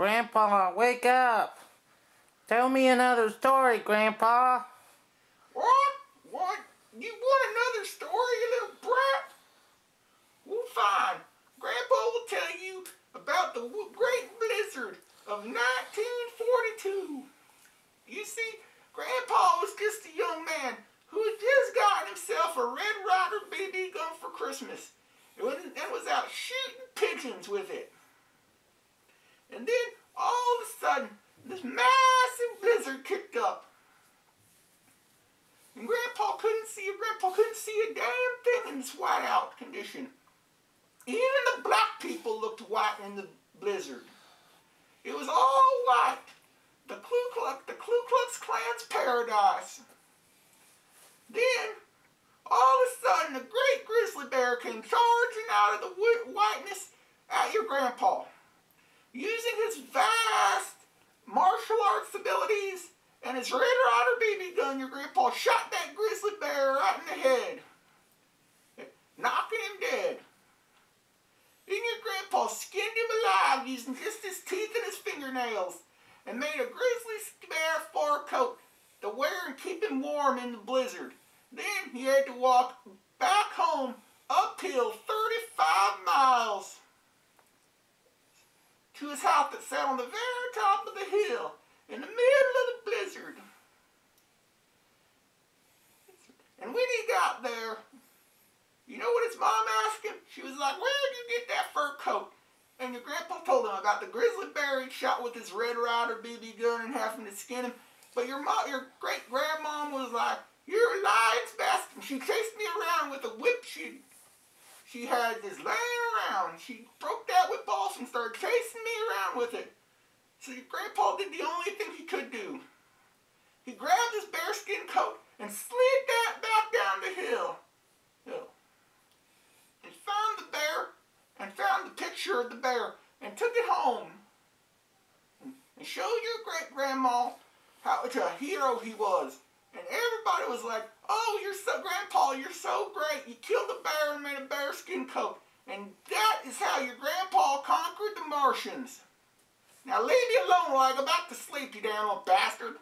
Grandpa, wake up. Tell me another story, Grandpa. What? What? You want another story, you little brat? Well, fine. Grandpa will tell you about the Great Blizzard of 1942. You see, Grandpa was just a young man who had just gotten himself a Red Ryder BB gun for Christmas and was out shooting pigeons with it. And then, all of a sudden, this kicked up. And Grandpa couldn't see, Grandpa couldn't see a damn thing in this whiteout condition. Even the black people looked white in the blizzard. It was all white. The Ku Klux, the Ku Klux Klan's paradise. Then, all of a sudden, a great grizzly bear came charging out of the whiteness at your grandpa. Using his vast martial arts abilities and his Red Ryder BB gun, your grandpa shot that grizzly bear right in the head, knocking him dead. Then your grandpa skinned him alive using just his teeth and his fingernails and made a grizzly bear fur coat to wear and keep him warm in the blizzard. Then he had to walk back home to his house that sat on the very top of the hill in the middle of the blizzard. And when he got there, you know what his mom asked him? She was like, where did you get that fur coat? And your grandpa told him, I got the grizzly bear he shot with his Red Ryder BB gun and having to skin him. But your mom, your great grandmom was like, you're a lying bastard. She chased me around with a whip she she had this laying around. She broke that with off and started chasing me around with it. So your grandpa did the only thing he could do. He grabbed his bearskin coat and slid that back down the hill. hill. And found the bear and found the picture of the bear and took it home. And showed your great grandma how much a hero he was. And everybody was like, oh, you're so, Grandpa, you're so great. You killed a bear and made a bearskin coat. And that is how your grandpa conquered the Martians. Now leave me alone while I go back to sleep, you damn little bastard.